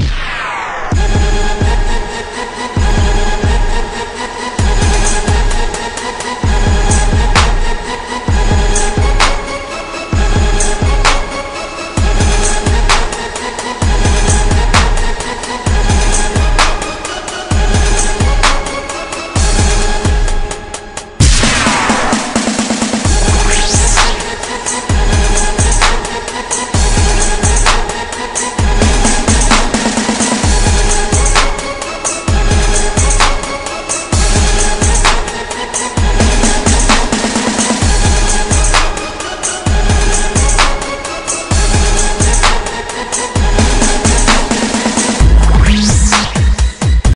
Bye.